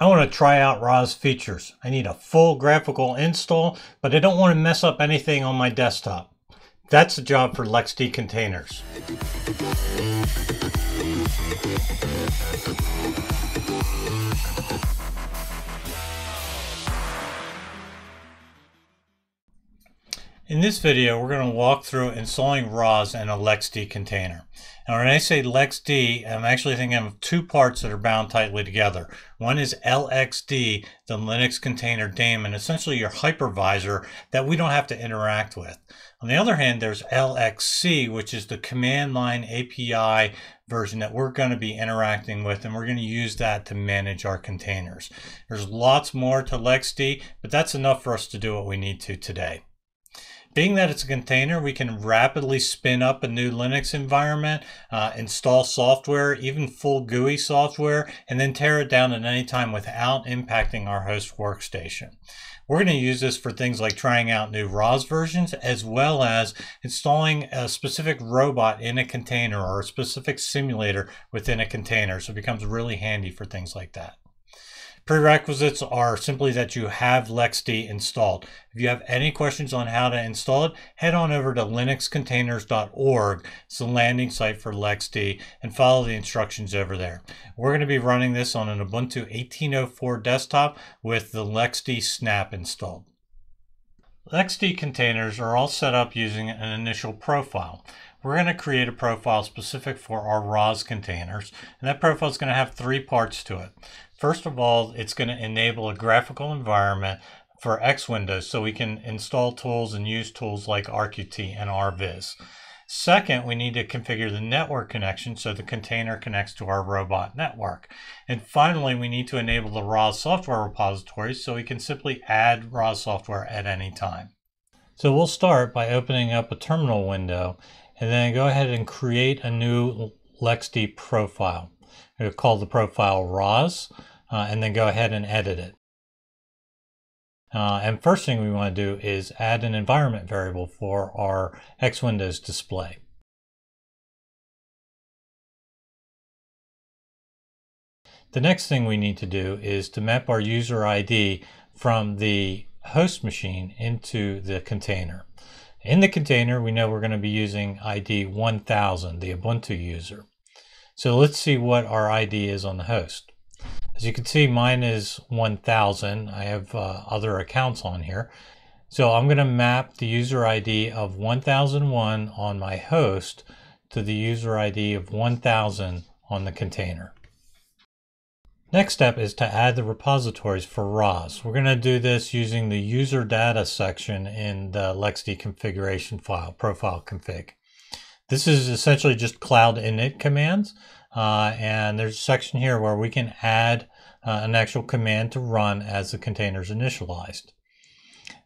I want to try out ROS features. I need a full graphical install, but I don't want to mess up anything on my desktop. That's the job for LXD containers. In this video, we're going to walk through installing ROS in a LXD container. And when I say LXD, I'm actually thinking of two parts that are bound tightly together. One is LXD, the Linux Container Daemon, essentially your hypervisor that we don't have to interact with. On the other hand, there's LXC, which is the command line API version that we're going to be interacting with, and we're going to use that to manage our containers. There's lots more to LXD, but that's enough for us to do what we need to today. Being that it's a container, we can rapidly spin up a new Linux environment, uh, install software, even full GUI software, and then tear it down at any time without impacting our host workstation. We're going to use this for things like trying out new ROS versions as well as installing a specific robot in a container or a specific simulator within a container. So it becomes really handy for things like that. Prerequisites are simply that you have LXD installed. If you have any questions on how to install it, head on over to linuxcontainers.org. It's the landing site for LXD and follow the instructions over there. We're going to be running this on an Ubuntu 18.04 desktop with the LXD snap installed. LXD containers are all set up using an initial profile. We're going to create a profile specific for our ROS containers, and that profile is going to have three parts to it. First of all, it's going to enable a graphical environment for X Windows so we can install tools and use tools like RQT and RViz. Second, we need to configure the network connection so the container connects to our robot network. And finally, we need to enable the ROS software repository so we can simply add ROS software at any time. So we'll start by opening up a terminal window and then go ahead and create a new LXD profile. We'll call the profile ROS uh, and then go ahead and edit it. Uh, and first thing we want to do is add an environment variable for our X Windows display. The next thing we need to do is to map our user ID from the host machine into the container. In the container, we know we're going to be using ID 1000, the Ubuntu user. So let's see what our ID is on the host. As you can see, mine is 1000. I have uh, other accounts on here. So I'm going to map the user ID of 1001 on my host to the user ID of 1000 on the container. Next step is to add the repositories for ROS. We're going to do this using the user data section in the LXD configuration file, profile config. This is essentially just cloud init commands. Uh, and there's a section here where we can add uh, an actual command to run as the container is initialized.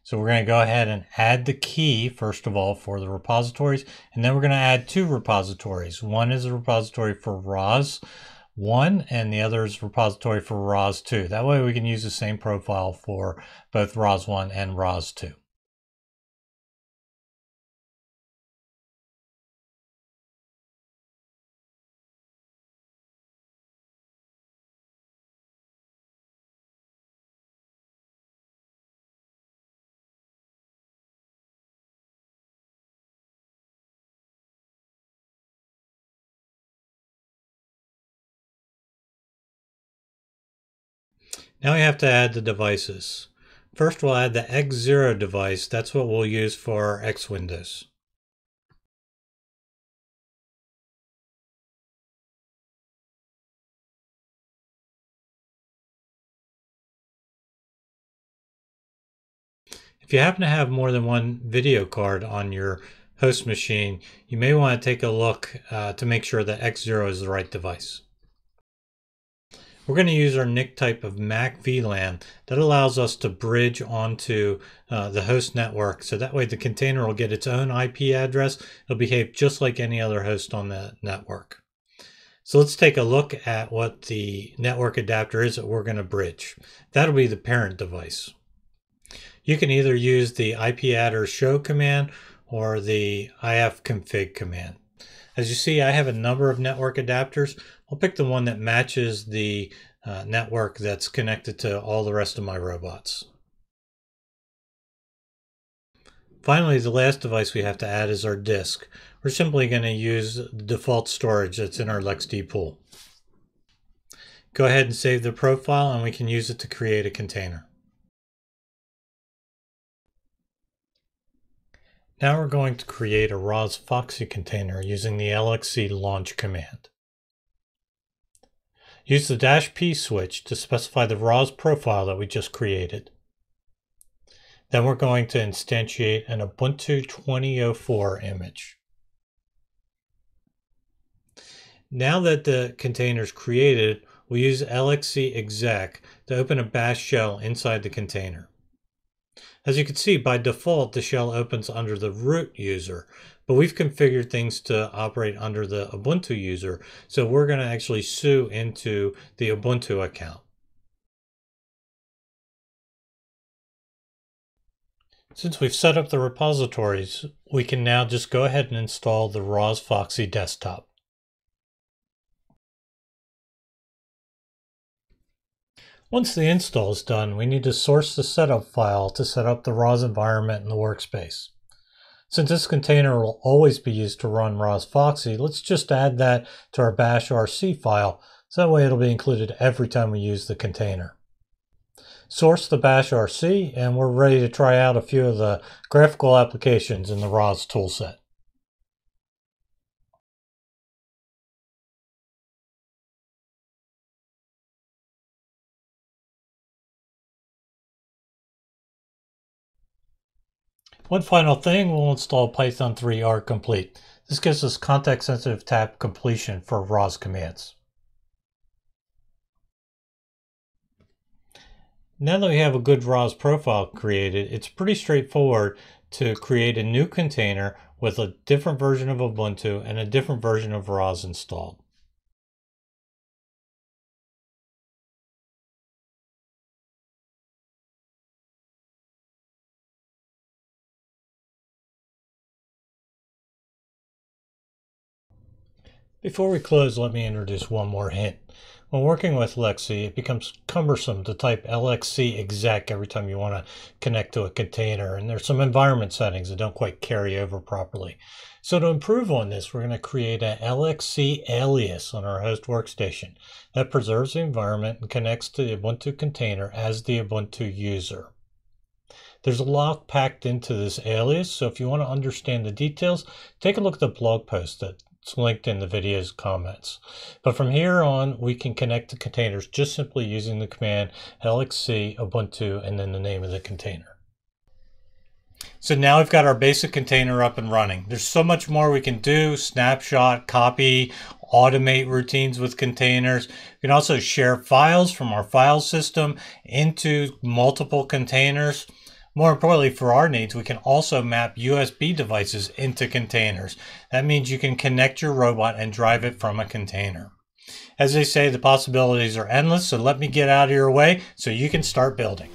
So we're going to go ahead and add the key, first of all, for the repositories. And then we're going to add two repositories. One is a repository for ROS1 and the other is repository for ROS2. That way we can use the same profile for both ROS1 and ROS2. Now we have to add the devices. First we'll add the X0 device. That's what we'll use for our X Windows. If you happen to have more than one video card on your host machine, you may want to take a look uh, to make sure that X0 is the right device. We're going to use our NIC type of MAC VLAN that allows us to bridge onto uh, the host network. So that way the container will get its own IP address. It'll behave just like any other host on the network. So let's take a look at what the network adapter is that we're going to bridge. That'll be the parent device. You can either use the ip addr show command or the ifconfig command. As you see, I have a number of network adapters. I'll pick the one that matches the uh, network that's connected to all the rest of my robots. Finally, the last device we have to add is our disk. We're simply going to use the default storage that's in our LXD pool. Go ahead and save the profile and we can use it to create a container. Now we're going to create a ROS Foxy container using the LXC launch command. Use the dash P switch to specify the ROS profile that we just created. Then we're going to instantiate an Ubuntu 2004 image. Now that the container is created, we'll use LXC exec to open a bash shell inside the container. As you can see, by default, the shell opens under the root user, but we've configured things to operate under the Ubuntu user, so we're going to actually sue into the Ubuntu account. Since we've set up the repositories, we can now just go ahead and install the ROS Foxy desktop. Once the install is done, we need to source the setup file to set up the ROS environment in the workspace. Since this container will always be used to run ROS Foxy, let's just add that to our bash RC file, so that way it'll be included every time we use the container. Source the bash RC, and we're ready to try out a few of the graphical applications in the ROS toolset. One final thing, we'll install Python 3 argcomplete. This gives us context-sensitive tab completion for ROS commands. Now that we have a good ROS profile created, it's pretty straightforward to create a new container with a different version of Ubuntu and a different version of ROS installed. Before we close, let me introduce one more hint. When working with Lexi, it becomes cumbersome to type LXC exec every time you want to connect to a container, and there's some environment settings that don't quite carry over properly. So to improve on this, we're going to create an LXC alias on our host workstation that preserves the environment and connects to the Ubuntu container as the Ubuntu user. There's a lot packed into this alias, so if you want to understand the details, take a look at the blog post that it's linked in the video's comments. But from here on, we can connect to containers just simply using the command lxc ubuntu and then the name of the container. So now we've got our basic container up and running. There's so much more we can do, snapshot, copy, automate routines with containers. We can also share files from our file system into multiple containers. More importantly, for our needs, we can also map USB devices into containers. That means you can connect your robot and drive it from a container. As they say, the possibilities are endless, so let me get out of your way so you can start building.